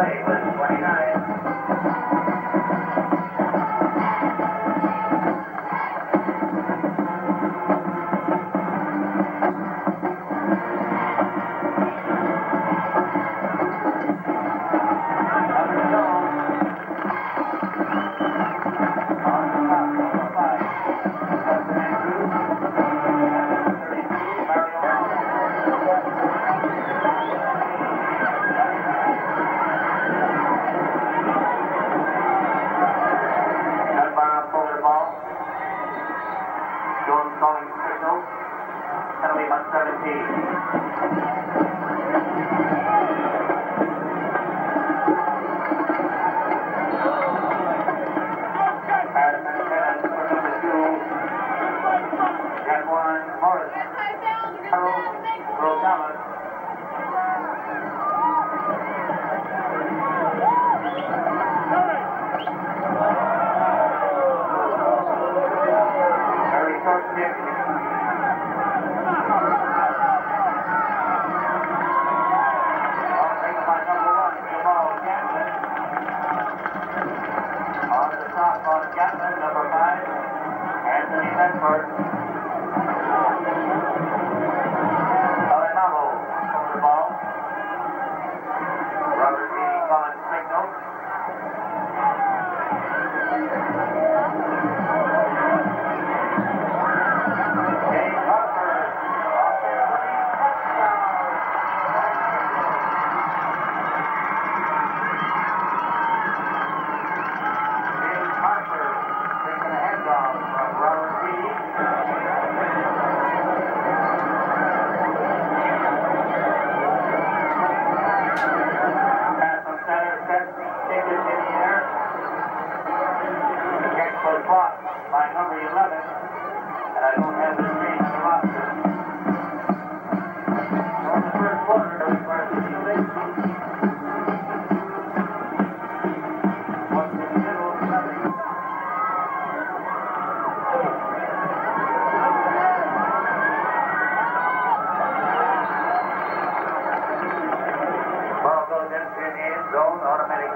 they're zone, automatic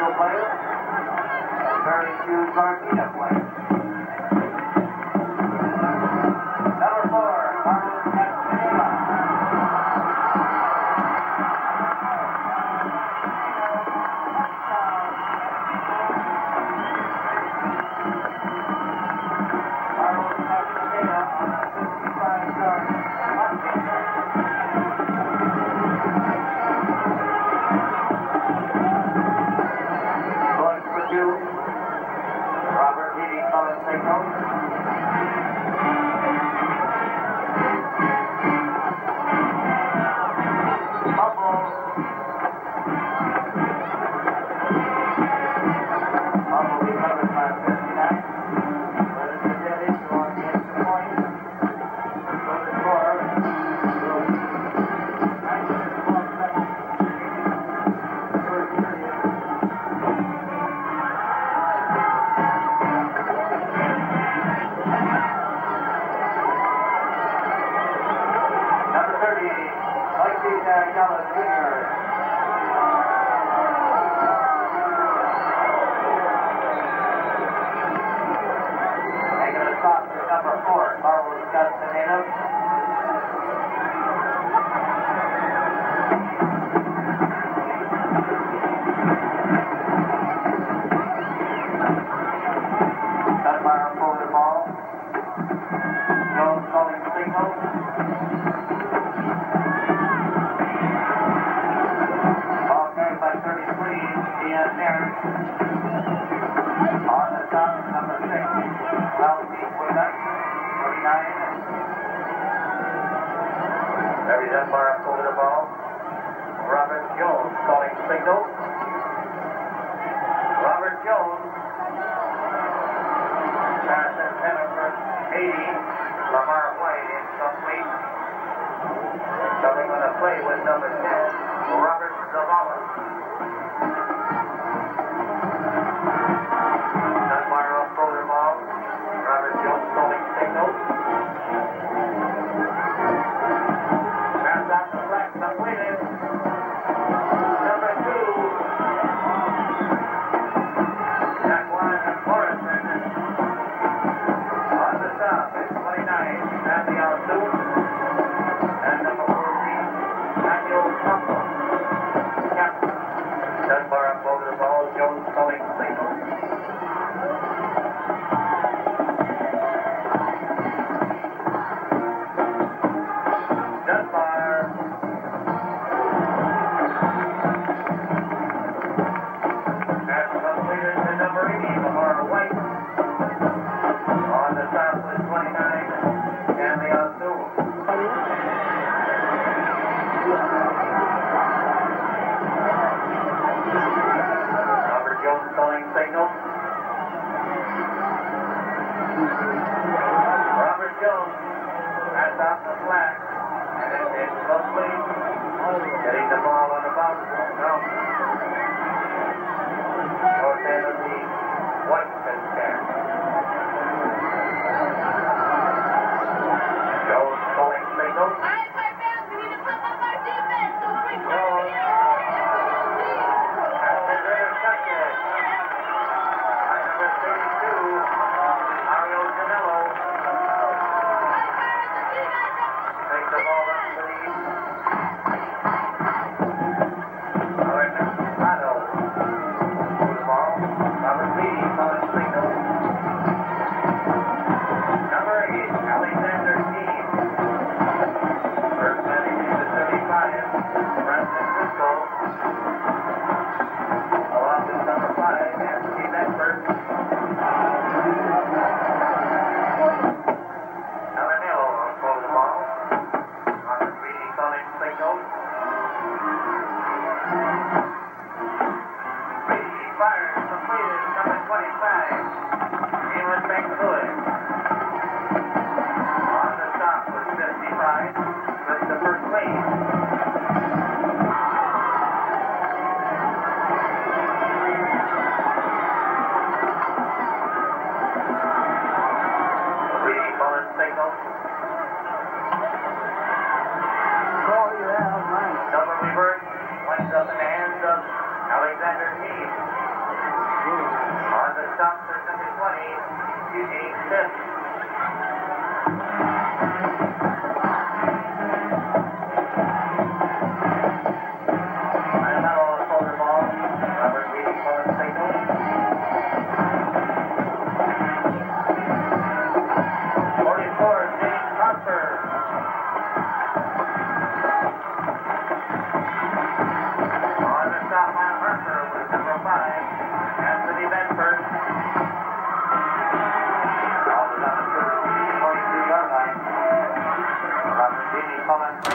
San Pedro player. Very few Gardena players. David Gallup Jr. Gary Dunbar up over the ball. Robert Jones calling signal. Robert Jones. Pass Hannaford, 80. Lamar White incomplete. Coming on a play with number 10, Robert Zavala. Getting the ball on the bounce. No. five. Anthony Bedford. Roger Dini Collins.